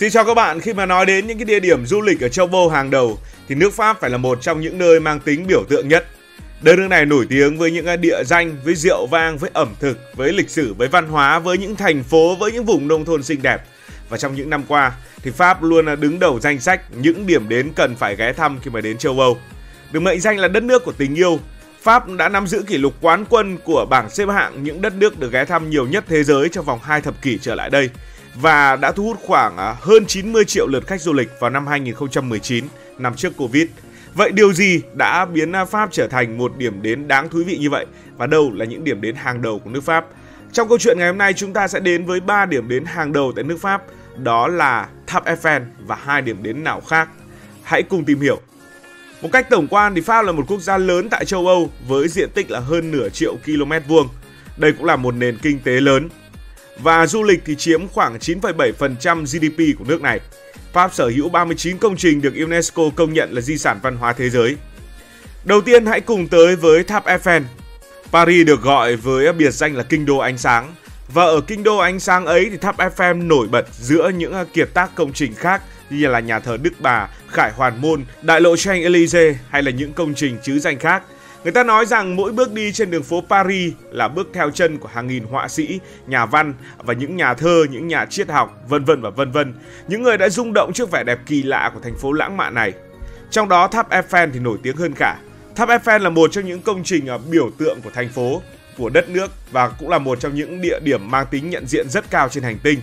Xin chào các bạn, khi mà nói đến những cái địa điểm du lịch ở châu Âu hàng đầu thì nước Pháp phải là một trong những nơi mang tính biểu tượng nhất. Đất nước này nổi tiếng với những à, địa danh, với rượu vang, với ẩm thực, với lịch sử, với văn hóa, với những thành phố, với những vùng nông thôn xinh đẹp. Và trong những năm qua thì Pháp luôn là đứng đầu danh sách những điểm đến cần phải ghé thăm khi mà đến châu Âu. Được mệnh danh là đất nước của tình yêu, Pháp đã nắm giữ kỷ lục quán quân của bảng xếp hạng những đất nước được ghé thăm nhiều nhất thế giới trong vòng 2 thập kỷ trở lại đây và đã thu hút khoảng à, hơn 90 triệu lượt khách du lịch vào năm 2019, năm trước Covid. Vậy điều gì đã biến à, Pháp trở thành một điểm đến đáng thú vị như vậy và đâu là những điểm đến hàng đầu của nước Pháp? Trong câu chuyện ngày hôm nay chúng ta sẽ đến với 3 điểm đến hàng đầu tại nước Pháp, đó là Tháp Eiffel và hai điểm đến nào khác. Hãy cùng tìm hiểu. Một cách tổng quan thì Pháp là một quốc gia lớn tại châu Âu với diện tích là hơn nửa triệu km vuông. Đây cũng là một nền kinh tế lớn và du lịch thì chiếm khoảng 9,7% GDP của nước này. Pháp sở hữu 39 công trình được UNESCO công nhận là di sản văn hóa thế giới. Đầu tiên hãy cùng tới với tháp Eiffel. Paris được gọi với biệt danh là kinh đô ánh sáng. Và ở kinh đô ánh sáng ấy thì tháp Eiffel nổi bật giữa những à, kiệt tác công trình khác như là nhà thờ Đức Bà, Khải Hoàn Môn, Đại lộ Champs-Élysées hay là những công trình chứ danh khác – Người ta nói rằng mỗi bước đi trên đường phố Paris là bước theo chân của hàng nghìn họa sĩ, nhà văn và những nhà thơ, những nhà triết học, vân vân và vân vân. Những người đã rung động trước vẻ đẹp kỳ lạ của thành phố lãng mạn này. Trong đó tháp Eiffel thì nổi tiếng hơn cả. Tháp Eiffel là một trong những công trình à, biểu tượng của thành phố, của đất nước và cũng là một trong những địa điểm mang tính nhận diện rất cao trên hành tinh.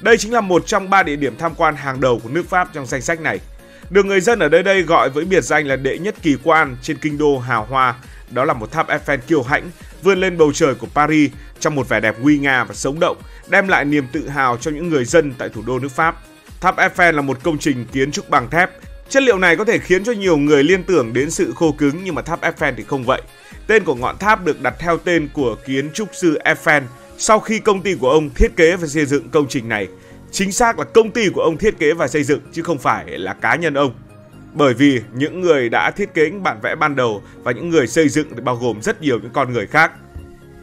Đây chính là một trong ba địa điểm tham quan hàng đầu của nước Pháp trong danh sách này được người dân ở đây đây gọi với biệt danh là đệ nhất kỳ quan trên kinh đô hào hoa. Đó là một tháp Eiffel kiêu hãnh vươn lên bầu trời của Paris trong một vẻ đẹp nguy nga và sống động, đem lại niềm tự hào cho những người dân tại thủ đô nước Pháp. Tháp Eiffel là một công trình kiến trúc bằng thép. Chất liệu này có thể khiến cho nhiều người liên tưởng đến sự khô cứng nhưng mà tháp Eiffel thì không vậy. Tên của ngọn tháp được đặt theo tên của kiến trúc sư Eiffel sau khi công ty của ông thiết kế và xây dựng công trình này Chính xác là công ty của ông thiết kế và xây dựng chứ không phải là cá nhân ông. Bởi vì những người đã thiết kế những bản vẽ ban đầu và những người xây dựng thì bao gồm rất nhiều những con người khác.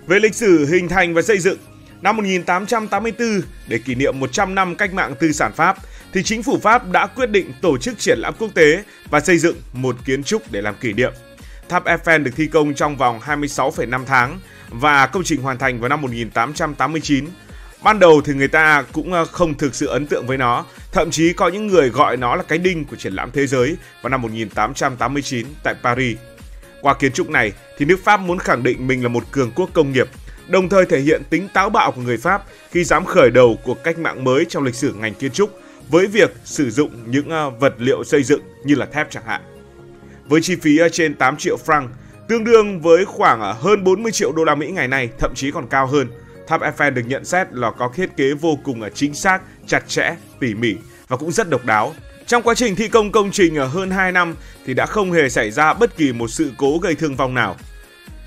Về lịch sử hình thành và xây dựng, năm 1884 để kỷ niệm 100 năm cách mạng tư sản Pháp thì chính phủ Pháp đã quyết định tổ chức triển lãm quốc tế và xây dựng một kiến trúc để làm kỷ niệm. Tháp Eiffel được thi công trong vòng 26,5 tháng và công trình hoàn thành vào năm 1889 Ban đầu thì người ta cũng ờ, không thực sự ấn tượng với nó, thậm chí có những người gọi nó là cái đinh của triển lãm thế giới vào năm 1889 tại Paris. Qua kiến trúc này thì nước Pháp muốn khẳng định mình là một cường quốc công nghiệp, đồng thời thể hiện tính táo bạo của người Pháp khi dám khởi đầu cuộc cách mạng mới trong lịch sử ngành kiến trúc với việc sử dụng những ờ, vật liệu xây dựng như là thép chẳng hạn. Với chi phí ờ, trên 8 triệu franc, tương đương với khoảng hơn 40 triệu đô la Mỹ ngày nay, thậm chí còn cao hơn – Tháp Eiffel được nhận xét là có thiết kế vô cùng à, chính xác, chặt chẽ, tỉ mỉ và cũng rất độc đáo. Trong quá trình thi công công trình ở hơn 2 năm thì đã không hề xảy ra bất kỳ một sự cố gây thương vong nào.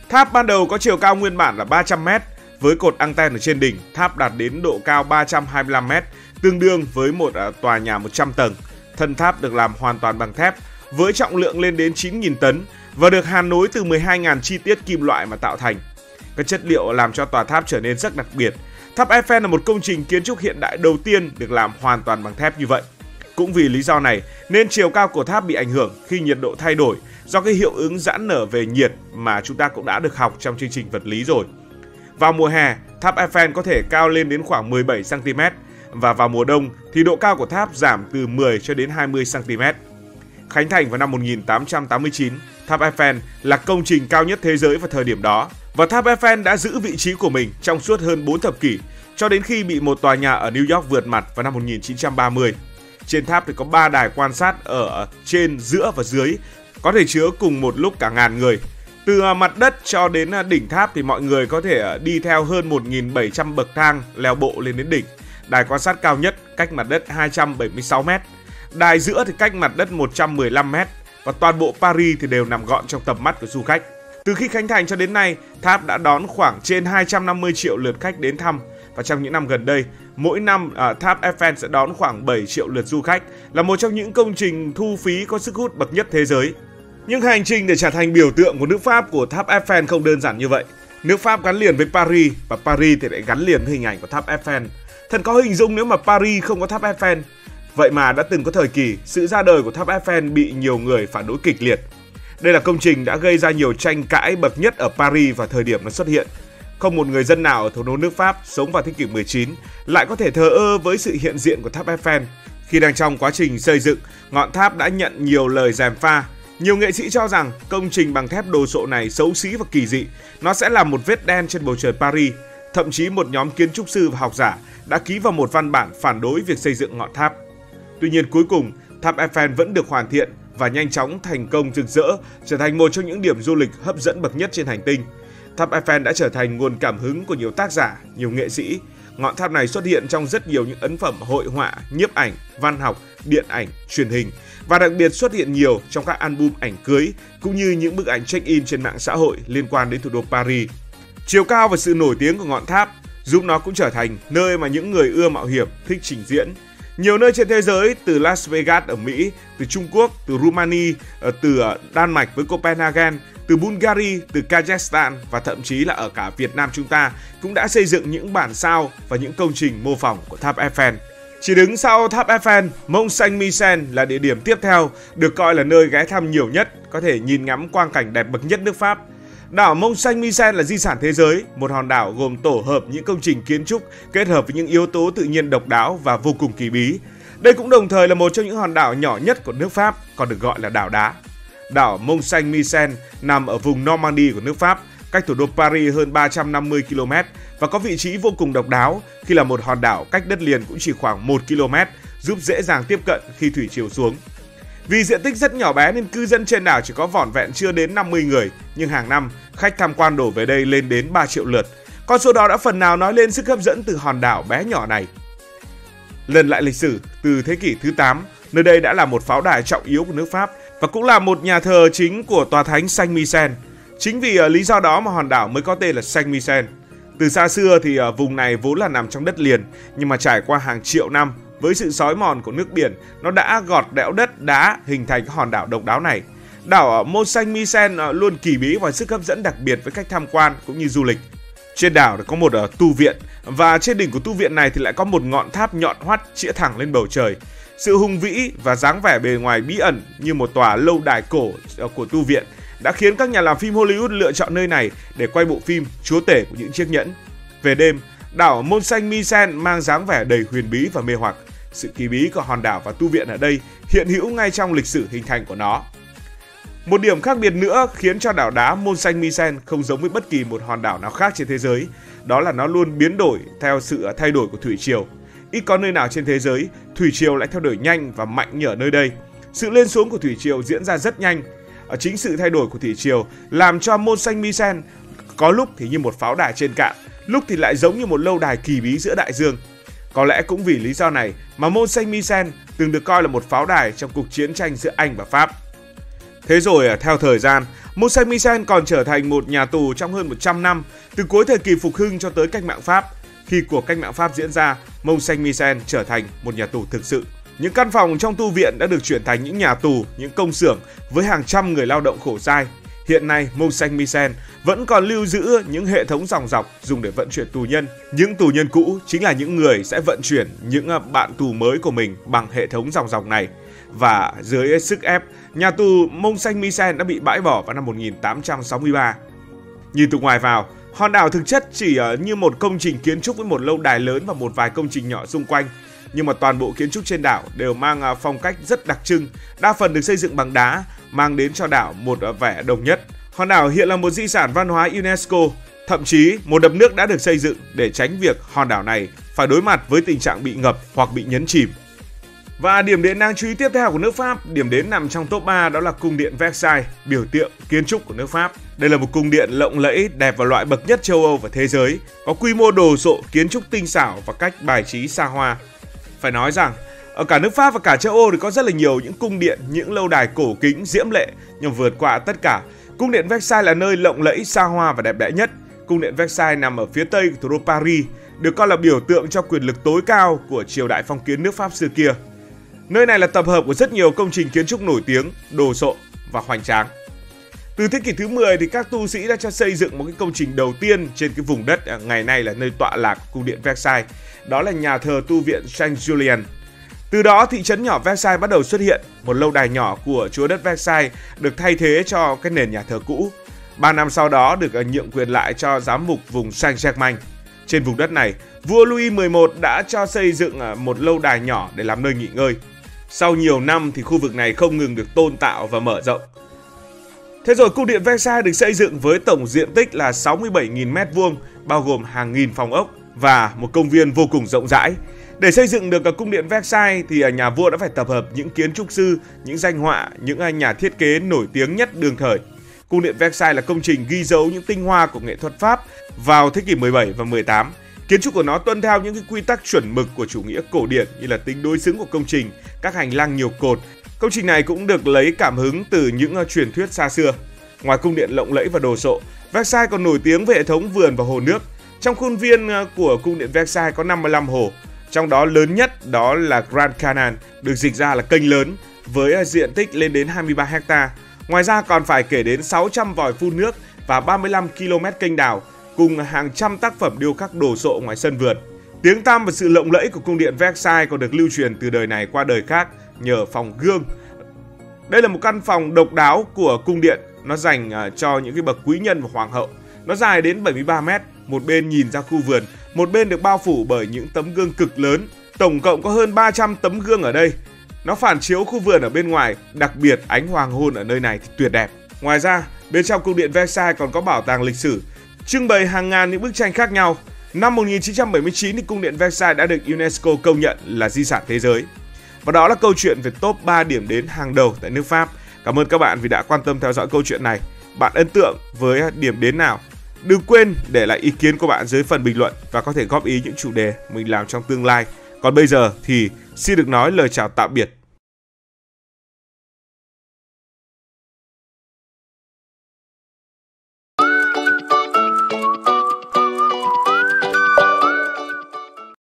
Tháp ban đầu có chiều cao nguyên bản là 300m, với cột anten ở trên đỉnh, tháp đạt đến độ cao 325m, tương đương với một à, tòa nhà 100 tầng. Thân tháp được làm hoàn toàn bằng thép, với trọng lượng lên đến 9.000 tấn và được hàn nối từ 12.000 chi tiết kim loại mà tạo thành. Các chất liệu làm cho tòa tháp trở nên rất đặc biệt. Tháp Eiffel là một công trình kiến trúc hiện đại đầu tiên được làm hoàn toàn bằng thép như vậy. Cũng vì lý do này nên chiều cao của tháp bị ảnh hưởng khi nhiệt độ thay đổi do cái hiệu ứng giãn nở về nhiệt mà chúng ta cũng đã được học trong chương trình vật lý rồi. Vào mùa hè, tháp Eiffel có thể cao lên đến khoảng 17 cm và vào mùa đông thì độ cao của tháp giảm từ 10 cho đến 20 cm. Khánh thành vào năm 1889, tháp Eiffel là công trình cao nhất thế giới vào thời điểm đó và tháp Eiffel đã giữ vị trí của mình trong suốt hơn 4 thập kỷ, cho đến khi bị một tòa nhà ở New York vượt mặt vào năm 1930. Trên tháp thì có 3 đài quan sát ở trên, giữa và dưới, có thể chứa cùng một lúc cả ngàn người. Từ à, mặt đất cho đến à, đỉnh tháp thì mọi người có thể à, đi theo hơn 1.700 bậc thang leo bộ lên đến đỉnh. Đài quan sát cao nhất cách mặt đất 276 m. Đài giữa thì cách mặt đất 115 m và toàn bộ Paris thì đều nằm gọn trong tầm mắt của du khách. Từ khi khánh thành cho đến nay, tháp đã đón khoảng trên 250 triệu lượt khách đến thăm và trong những năm gần đây, mỗi năm à, tháp Eiffel sẽ đón khoảng 7 triệu lượt du khách, là một trong những công trình thu phí có sức hút bậc nhất thế giới. Nhưng hành trình để trở thành biểu tượng của nước Pháp của tháp Eiffel không đơn giản như vậy. Nước Pháp gắn liền với Paris và Paris thì lại gắn liền với hình ảnh của tháp Eiffel. Thật có hình dung nếu mà Paris không có tháp Eiffel Vậy mà đã từng có thời kỳ, sự ra đời của tháp Eiffel bị nhiều người phản đối kịch liệt. Đây là công trình đã gây ra nhiều tranh cãi bậc nhất ở Paris vào thời điểm nó xuất hiện. Không một người dân nào ở thủ đô nước Pháp sống vào thế kỷ 19 lại có thể thờ ơ với sự hiện diện của tháp Eiffel. Khi đang trong quá trình xây dựng, ngọn tháp đã nhận nhiều lời gièm pha. Nhiều nghệ sĩ cho rằng công trình bằng thép đồ sộ này xấu xí và kỳ dị. Nó sẽ là một vết đen trên bầu trời Paris. Thậm chí một nhóm kiến trúc sư và học giả đã ký vào một văn bản phản đối việc xây dựng ngọn tháp. Tuy nhiên cuối cùng, tháp Eiffel vẫn được hoàn thiện và nhanh chóng thành công rực rỡ, trở thành một trong những điểm du lịch hấp dẫn bậc nhất trên hành tinh. Tháp Eiffel đã trở thành nguồn cảm hứng của nhiều tác giả, nhiều nghệ sĩ. Ngọn tháp này xuất hiện trong rất nhiều những ấn phẩm hội họa, nhiếp ảnh, văn học, điện ảnh, truyền hình và đặc biệt xuất hiện nhiều trong các album ảnh cưới cũng như những bức ảnh check-in trên mạng xã hội liên quan đến thủ đô Paris. Chiều cao và sự nổi tiếng của ngọn tháp giúp nó cũng trở thành nơi mà những người ưa mạo hiểm thích trình diễn. Nhiều nơi trên thế giới từ Las Vegas ở Mỹ, từ Trung Quốc, từ Rumani, ờ, từ ờ, Đan Mạch với Copenhagen, từ Bulgaria, từ Kazakhstan và thậm chí là ở cả Việt Nam chúng ta cũng đã xây dựng những bản sao và những công trình mô phỏng của tháp Eiffel. Chỉ đứng sau tháp Eiffel, Mont Saint-Michel là địa điểm tiếp theo, được coi là nơi ghé thăm nhiều nhất, có thể nhìn ngắm quang cảnh đẹp bậc nhất nước Pháp. Đảo Mont Saint-Michel là di sản thế giới, một hòn đảo gồm tổ hợp những công trình kiến trúc kết hợp với những yếu tố tự nhiên độc đáo và vô cùng kỳ bí. Đây cũng đồng thời là một trong những hòn đảo nhỏ nhất của nước Pháp, còn được gọi là đảo đá. Đảo Mont Saint-Michel nằm ở vùng Normandy của nước Pháp, cách thủ đô Paris hơn 350 km và có vị trí vô cùng độc đáo khi là một hòn đảo cách đất liền cũng chỉ khoảng 1 km, giúp dễ dàng tiếp cận khi thủy chiều xuống. Vì diện tích rất nhỏ bé nên cư dân trên đảo chỉ có vỏn vẹn chưa đến 50 người, nhưng hàng năm khách tham quan đổ về đây lên đến 3 triệu lượt. Con số đó đã phần nào nói lên sức hấp dẫn từ hòn đảo bé nhỏ này. Lần lại lịch sử, từ thế kỷ thứ 8, nơi đây đã là một pháo đài trọng yếu của nước Pháp và cũng là một nhà thờ chính của tòa thánh Saint Michel. Chính vì uh, lý do đó mà hòn đảo mới có tên là Saint Michel. Từ xa xưa thì uh, vùng này vốn là nằm trong đất liền, nhưng mà trải qua hàng triệu năm với sự sói mòn của nước biển, nó đã gọt đẽo đất đá hình thành hòn đảo độc đáo này. Đảo ờ, Mont Saint Michel ờ, luôn kỳ bí và sức hấp dẫn đặc biệt với khách tham quan cũng như du lịch. Trên đảo có một ờ, tu viện và trên đỉnh của tu viện này thì lại có một ngọn tháp nhọn hoắt chĩa thẳng lên bầu trời. Sự hùng vĩ và dáng vẻ bề ngoài bí ẩn như một tòa lâu đài cổ của tu viện đã khiến các nhà làm phim Hollywood lựa chọn nơi này để quay bộ phim Chúa tể của những chiếc nhẫn. Về đêm, đảo Mont Saint Michel mang dáng vẻ đầy huyền bí và mê hoặc. Sự kỳ bí của hòn đảo và tu viện ở đây hiện hữu ngay trong lịch sử hình thành của nó. Một điểm khác biệt nữa khiến cho đảo đá Môn Xanh Misen không giống với bất kỳ một hòn đảo nào khác trên thế giới, đó là nó luôn biến đổi theo sự thay đổi của thủy triều. Ít có nơi nào trên thế giới thủy triều lại thay đổi nhanh và mạnh như ở nơi đây. Sự lên xuống của thủy triều diễn ra rất nhanh. Ở chính sự thay đổi của thủy triều làm cho Môn Xanh Misen có lúc thì như một pháo đài trên cạn, lúc thì lại giống như một lâu đài kỳ bí giữa đại dương. Có lẽ cũng vì lý do này mà Mont Saint Michel từng được coi là một pháo đài trong cuộc chiến tranh giữa Anh và Pháp. Thế rồi à, theo thời gian, Mont Saint Michel còn trở thành một nhà tù trong hơn 100 năm, từ cuối thời kỳ phục hưng cho tới cách mạng Pháp. Khi cuộc cách mạng Pháp diễn ra, Mont Saint Michel trở thành một nhà tù thực sự. Những căn phòng trong tu viện đã được chuyển thành những nhà tù, những công xưởng với hàng trăm người lao động khổ sai. Hiện nay, Mông Saint Michel vẫn còn lưu giữ những hệ thống dòng dọc dùng để vận chuyển tù nhân. Những tù nhân cũ chính là những người sẽ vận chuyển những à, bạn tù mới của mình bằng hệ thống dòng dọc này. Và dưới sức ép, nhà tù Mông Saint Michel đã bị bãi bỏ vào năm 1863. Nhìn từ ngoài vào, hòn đảo thực chất chỉ à, như một công trình kiến trúc với một lâu đài lớn và một vài công trình nhỏ xung quanh nhưng mà toàn bộ kiến trúc trên đảo đều mang à, phong cách rất đặc trưng, đa phần được xây dựng bằng đá, mang đến cho đảo một à, vẻ đồng nhất. Hòn đảo hiện là một di sản văn hóa UNESCO, thậm chí một đập nước đã được xây dựng để tránh việc hòn đảo này phải đối mặt với tình trạng bị ngập hoặc bị nhấn chìm. Và điểm đến đáng chú ý tiếp theo của nước Pháp, điểm đến nằm trong top 3 đó là cung điện Versailles, biểu tượng kiến trúc của nước Pháp. Đây là một cung điện lộng lẫy, đẹp và loại bậc nhất châu Âu và thế giới, có quy mô đồ sộ, kiến trúc tinh xảo và cách bài trí xa hoa. Phải nói rằng, ở cả nước Pháp và cả châu Âu thì có rất là nhiều những cung điện, những lâu đài cổ kính, diễm lệ, nhưng vượt qua tất cả, cung điện Versailles là nơi lộng lẫy, xa hoa và đẹp đẽ nhất. Cung điện Versailles nằm ở phía tây của thủ đô Paris, được coi là biểu tượng cho quyền lực tối cao của triều đại phong kiến nước Pháp xưa kia. Nơi này là tập hợp của rất nhiều công trình kiến trúc nổi tiếng, đồ sộ và hoành tráng. Từ thế kỷ thứ 10 thì các tu sĩ đã cho xây dựng một cái công trình đầu tiên trên cái vùng đất à, ngày nay là nơi tọa lạc cung điện Versailles đó là nhà thờ tu viện Saint Julian. Từ đó thị trấn nhỏ Versailles bắt đầu xuất hiện, một lâu đài nhỏ của chúa đất Versailles được thay thế cho cái nền nhà thờ cũ. Ba năm sau đó được à, nhượng quyền lại cho giám mục vùng Saint-Germain. Trên vùng đất này, vua Louis XI đã cho xây dựng à, một lâu đài nhỏ để làm nơi nghỉ ngơi. Sau nhiều năm thì khu vực này không ngừng được tôn tạo và mở rộng. Thế rồi cung điện Versailles được xây dựng với tổng diện tích là 67.000 m2, bao gồm hàng nghìn phòng ốc và một công viên vô cùng rộng rãi. Để xây dựng được cung điện Versailles thì à, nhà vua đã phải tập hợp những kiến trúc sư, những danh họa, những à, nhà thiết kế nổi tiếng nhất đương thời. Cung điện Versailles là công trình ghi dấu những tinh hoa của nghệ thuật Pháp vào thế kỷ 17 và 18. Kiến trúc của nó tuân theo những cái quy tắc chuẩn mực của chủ nghĩa cổ điển như là tính đối xứng của công trình, các hành lang nhiều cột. Công trình này cũng được lấy cảm hứng từ những ờ, truyền thuyết xa xưa. Ngoài cung điện lộng lẫy và đồ sộ, Versailles còn nổi tiếng về hệ thống vườn và hồ nước. Trong khuôn viên ờ, của cung điện Versailles có 55 hồ, trong đó lớn nhất đó là Grand Canal, được dịch ra là kênh lớn với ờ, diện tích lên đến 23 hecta. Ngoài ra còn phải kể đến 600 vòi phun nước và 35 km kênh đào cùng hàng trăm tác phẩm điêu khắc đồ sộ ngoài sân vườn. Tiếng tăm và sự lộng lẫy của cung điện Versailles còn được lưu truyền từ đời này qua đời khác nhờ phòng gương. Đây là một căn phòng độc đáo của cung điện, nó dành à, cho những cái bậc quý nhân và hoàng hậu. Nó dài đến 73 mét, một bên nhìn ra khu vườn, một bên được bao phủ bởi những tấm gương cực lớn. Tổng cộng có hơn 300 tấm gương ở đây. Nó phản chiếu khu vườn ở bên ngoài, đặc biệt ánh hoàng hôn ở nơi này thì tuyệt đẹp. Ngoài ra, bên trong cung điện Versailles còn có bảo tàng lịch sử trưng bày hàng ngàn những bức tranh khác nhau. Năm 1979 thì cung điện Versailles đã được UNESCO công nhận là di sản thế giới. Và đó là câu chuyện về top 3 điểm đến hàng đầu tại nước Pháp. Cảm ơn các bạn vì đã quan tâm theo dõi câu chuyện này. Bạn ấn tượng với điểm đến nào? Đừng quên để lại ý kiến của bạn dưới phần bình luận và có thể góp ý những chủ đề mình làm trong tương lai. Còn bây giờ thì xin được nói lời chào tạm biệt